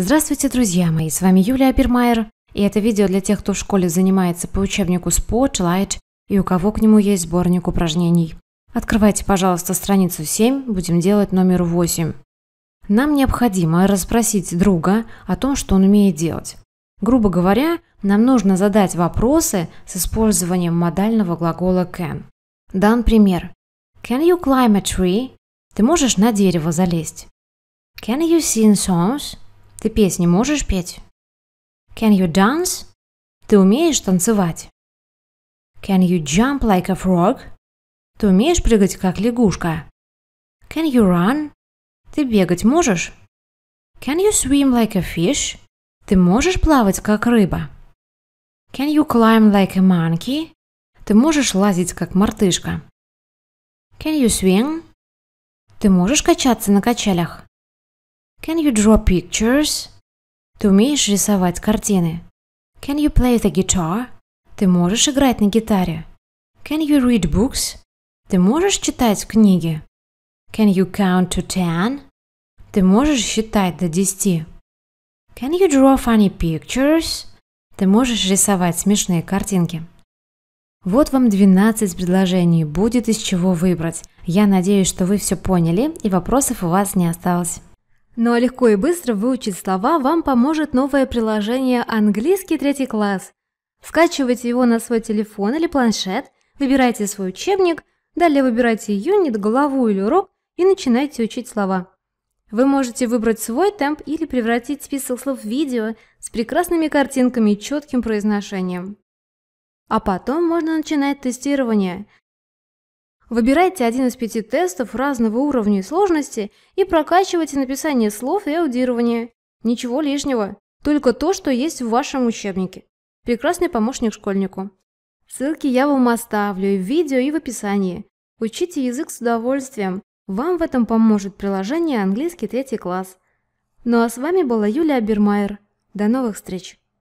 Здравствуйте, друзья мои, с вами Юлия Бермайер, и это видео для тех, кто в школе занимается по учебнику Spotlight и у кого к нему есть сборник упражнений. Открывайте, пожалуйста, страницу 7, будем делать номер 8. Нам необходимо расспросить друга о том, что он умеет делать. Грубо говоря, нам нужно задать вопросы с использованием модального глагола can. Дан пример. Can you climb a tree? Ты можешь на дерево залезть. Can you sing songs? Ты песни можешь петь? Can you dance? Ты умеешь танцевать? Can you jump like a frog? Ты умеешь прыгать как лягушка? Can you run? Ты бегать можешь? Can you swim like a fish? Ты можешь плавать как рыба? Can you climb like a monkey? Ты можешь лазить как мартышка? Can you swing? Ты можешь качаться на качелях? Can you draw pictures? Ты умеешь рисовать картины? Can you play the guitar? Ты можешь играть на гитаре? Can you read books? Ты можешь читать книги? Can you count to ten? Ты можешь считать до десяти? Can you draw funny pictures? Ты можешь рисовать смешные картинки? Вот вам 12 предложений, будет из чего выбрать. Я надеюсь, что вы все поняли и вопросов у вас не осталось. Ну а легко и быстро выучить слова вам поможет новое приложение «Английский третий класс». Скачивайте его на свой телефон или планшет, выбирайте свой учебник, далее выбирайте юнит, главу или урок и начинайте учить слова. Вы можете выбрать свой темп или превратить список слов в видео с прекрасными картинками и четким произношением. А потом можно начинать тестирование – Выбирайте один из пяти тестов разного уровня и сложности и прокачивайте написание слов и аудирование. Ничего лишнего, только то, что есть в вашем учебнике. Прекрасный помощник школьнику. Ссылки я вам оставлю и в видео, и в описании. Учите язык с удовольствием. Вам в этом поможет приложение «Английский третий класс». Ну а с вами была Юлия Бермайер. До новых встреч!